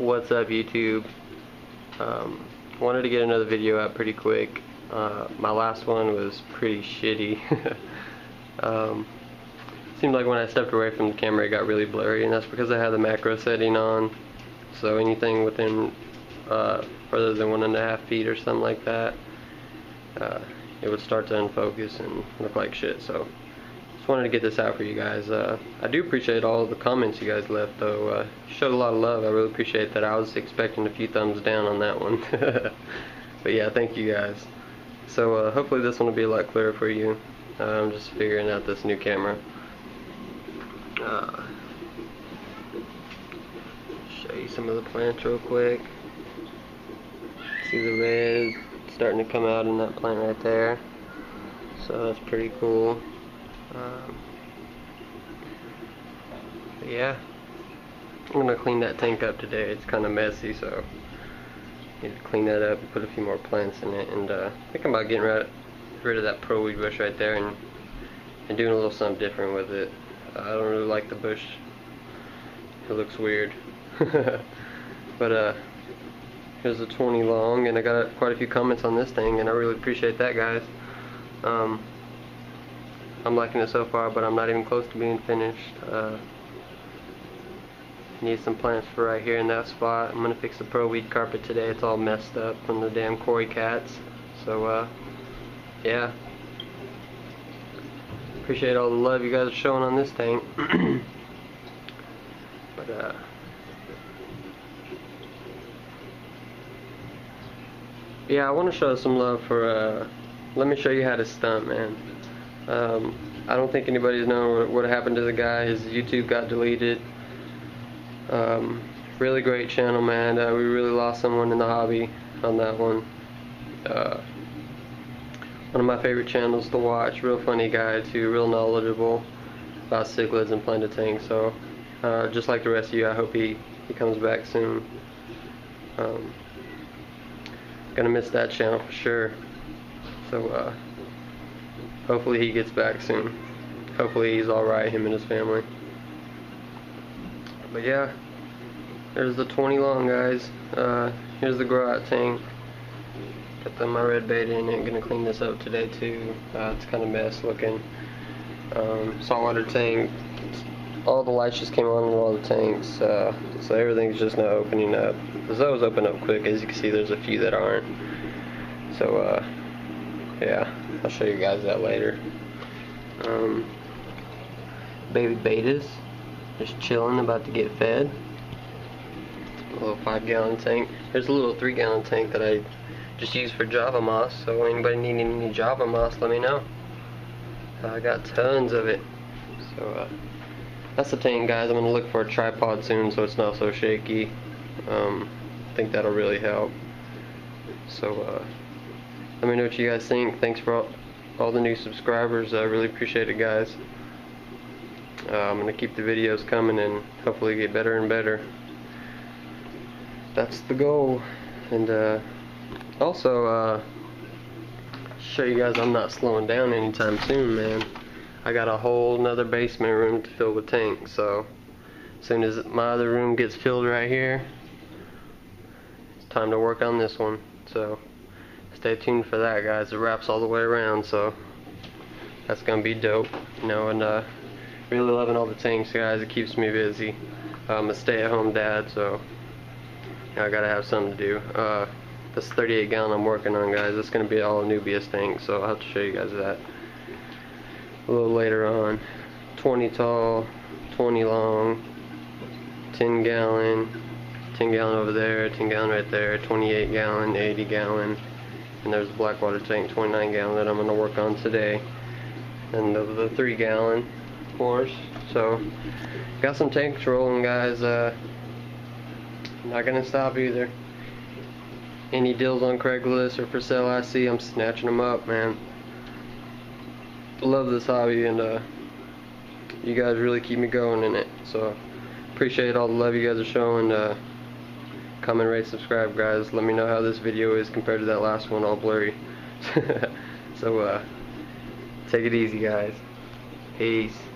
What's up YouTube? Um, wanted to get another video out pretty quick. Uh, my last one was pretty shitty. um, seemed like when I stepped away from the camera it got really blurry and that's because I had the macro setting on. So anything within uh, further than one and a half feet or something like that, uh, it would start to unfocus and look like shit. So just wanted to get this out for you guys. Uh, I do appreciate all the comments you guys left though. Uh, showed a lot of love. I really appreciate that. I was expecting a few thumbs down on that one. but yeah, thank you guys. So uh, hopefully this one will be a lot clearer for you. Uh, I'm just figuring out this new camera. Uh, show you some of the plants real quick. See the red starting to come out in that plant right there. So that's pretty cool. Um, yeah, I'm gonna clean that tank up today. It's kind of messy, so need to clean that up and put a few more plants in it. And uh, think about getting rid, rid of that pearl weed bush right there and and doing a little something different with it. I don't really like the bush. It looks weird. but uh, here's a 20 long, and I got quite a few comments on this thing, and I really appreciate that, guys. Um, I'm liking it so far, but I'm not even close to being finished. Uh, need some plants for right here in that spot. I'm gonna fix the pearl weed carpet today. It's all messed up from the damn Cory cats. So uh, yeah. Appreciate all the love you guys are showing on this tank. but uh, yeah, I want to show some love for. Uh, let me show you how to stunt, man. Um, I don't think anybody's known what, happened to the guy. His YouTube got deleted. Um, really great channel, man. Uh, we really lost someone in the hobby on that one. Uh, one of my favorite channels to watch. Real funny guy too. Real knowledgeable about cichlids and plantain. So, uh, just like the rest of you, I hope he, he comes back soon. Um, gonna miss that channel for sure. So, uh, Hopefully he gets back soon. Hopefully he's alright, him and his family. But yeah, there's the 20 long guys. Uh, here's the grow out tank. Got the, my red bait in it. Gonna clean this up today too. Uh, it's kind of mess looking. Um, saltwater tank. All the lights just came on in all the tanks, uh, so everything's just now opening up. Those open up quick, as you can see. There's a few that aren't. So uh, yeah, I'll show you guys that later. Um, baby bettas, just chilling, about to get fed. A little five gallon tank. There's a little three gallon tank that I just use for Java moss, so anybody needing any Java moss, let me know. I got tons of it. So uh, that's the tank guys. I'm going to look for a tripod soon so it's not so shaky. Um, I think that'll really help. So uh, let me know what you guys think. Thanks for all, all the new subscribers. I really appreciate it, guys. Uh, I'm going to keep the videos coming and hopefully get better and better. That's the goal. And uh, also, uh, show you guys I'm not slowing down anytime soon, man. I got a whole nother basement room to fill with tanks, so as soon as my other room gets filled right here, it's time to work on this one. So stay tuned for that guys. It wraps all the way around so that's gonna be dope you know and uh, really loving all the tanks guys. It keeps me busy. I'm a stay-at-home dad so you know, I gotta have something to do. Uh, this 38 gallon I'm working on guys it's gonna be all Anubias tank so I'll have to show you guys that a little later on. 20 tall 20 long 10 gallon 10 gallon over there 10 gallon right there 28 gallon 80 gallon and there's a Blackwater tank 29 gallon that I'm going to work on today. And the, the 3 gallon of course so got some tanks rolling guys uh, not gonna stop either. Any deals on Craigslist or for sale I see I'm snatching them up man. Love this hobby and uh, you guys really keep me going in it. So appreciate all the love you guys are showing uh, comment, rate, subscribe, guys. Let me know how this video is compared to that last one, all blurry. so, uh, take it easy, guys. Peace.